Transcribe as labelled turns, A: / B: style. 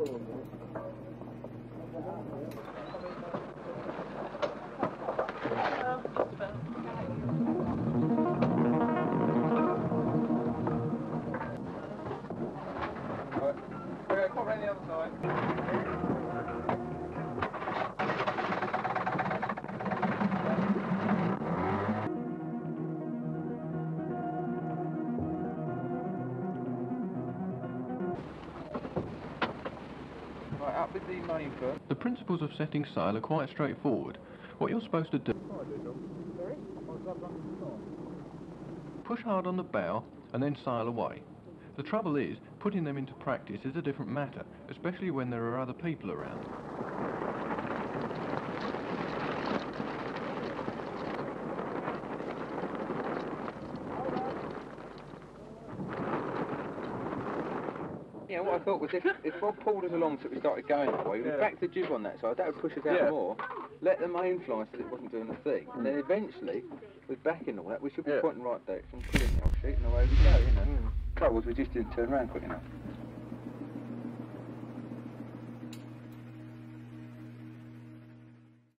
A: Okay, come around the other side. The main first.
B: The principles of setting sail are quite straightforward. What you're supposed to do... Push hard on the bow and then sail away. The trouble is, putting them into practice is a different matter, especially when there are other people around.
A: Yeah, what I thought was if, if Bob pulled us along so we started going that way, we'd
C: Yeah.
A: back the jib on that side, that would push us out
C: Yeah.
A: more, let the main fly so that it wasn't doing a thing, and then eventually, with backing all that, we should be
C: Yeah.
A: pointing right direction, pulling the old sheet, and away we go, you know. Trouble was we just didn't turn around quick enough.